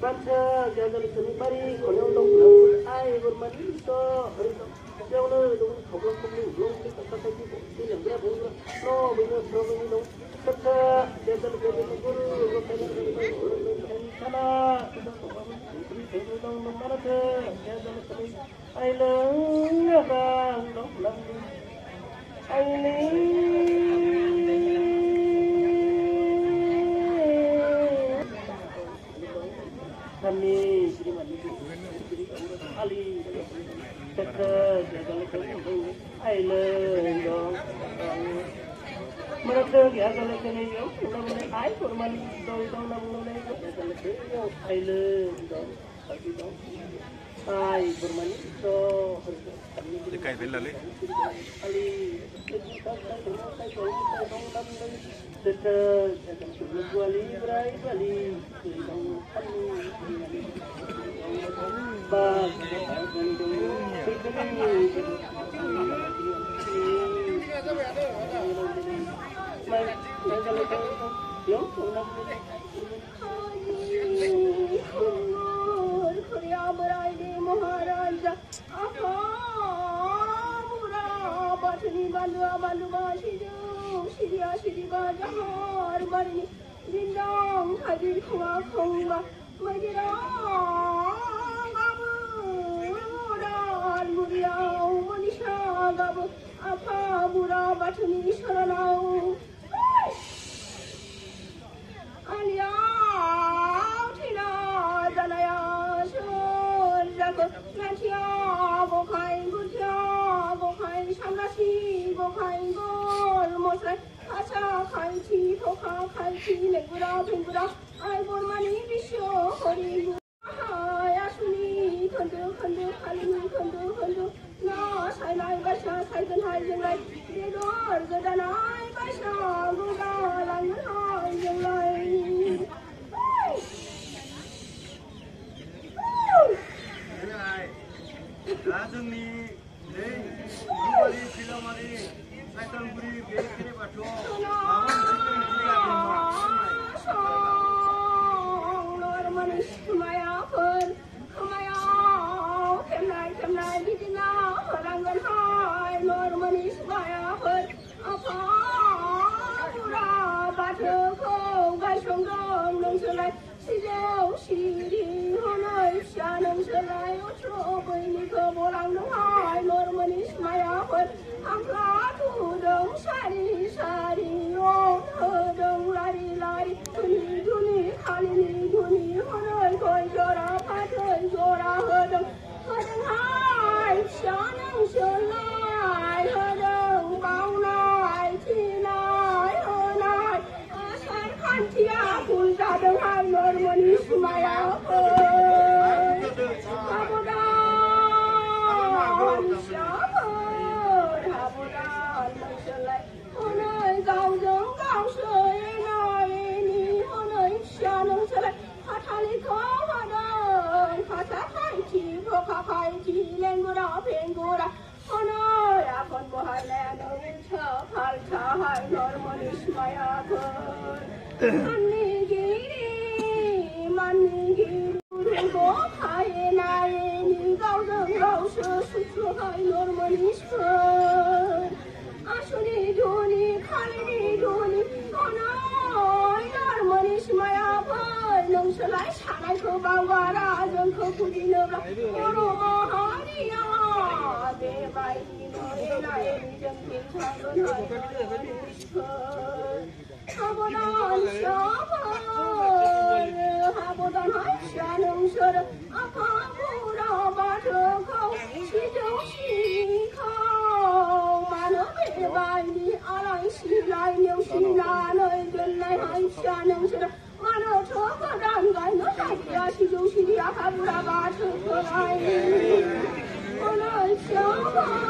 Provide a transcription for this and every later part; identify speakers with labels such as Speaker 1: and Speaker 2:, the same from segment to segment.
Speaker 1: mati. Bansa jagal seni bari kono dong dong ai bermani so yang lo dong khoblong khoblong dong ki kata kata ki ki yang dia bung no bung no bung dong kata jagal jagal guru lo kena kana dong dong mana ke jagal seni ai lo ngang dong dong ai kami tất cả để cho lực lượng ai lên đó mình đưa cái cái cái này yếu, nó mình ái của mình, đôi đôi năm nó lấy cái cái cái yếu, ai lên đó Ay, bermain itu. Dekai villa le. Ali, Yo,
Speaker 2: Ba মহারাজা আহা মুরা বাটনি বালুয়া বালুয়া সিজু সিরিয়া সিরিবা জাহার বাড়ি দিনদং হাজির খোয়া খোয়া মজিরা মুরিয়াও মনীষা গাবু আফা বুড়া বাটনি সরনাও খাইছি ধোকা খাইছি লেগুড়া ভেঙ্গুড়া আই বরমানি বিশ্ব হরি
Speaker 3: suddenly
Speaker 2: नरमनि सिफोर आसुनि धुनि खालिनि धुनि अनाय नरमनि सिमायाफोर नोंसोरलाय सानायखौ बावगारा जोंखौ फुजिनोब्ला बर' माहारिया बेबायदिनो एना एनि जों दिन्थागोन नरमनि सिफोर हाबोदान फिसाफोर हाबोदान हाय फिसा नोंसोर आफा बुरा बाथौखौ सिजौ सिखौ मानो बेबायदि 在那一片苍茫中一个人生活看不到你身影消失在人海中谁能知道你在哪里快来帮我找到你奴隶们把你们围在中间拉开拉开拉开拉开拉开拉开我要公布你们的真理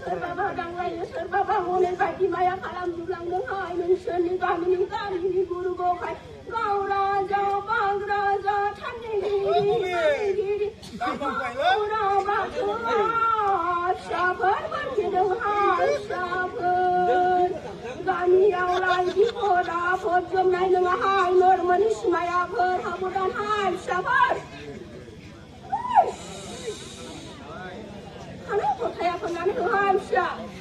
Speaker 2: सोरबाबा गांलायो सोरबाबा हनै बायदि माया खालामजोबलांदोंहाय नोंसोरनि गामिनि गामिनि गुरुखौहाय गावरा जा बाग्रा जा थान्दैगिरि गावरा बाथौआ फिसाफोर मोनफैदोंहाय फिसाफोर गामियाव लाइफोर आफद जोमनाय नङाहाय मोर मोन सिमायाफोर हाबोदानहाय फिसाफोर 头，要阳从哪里头上去？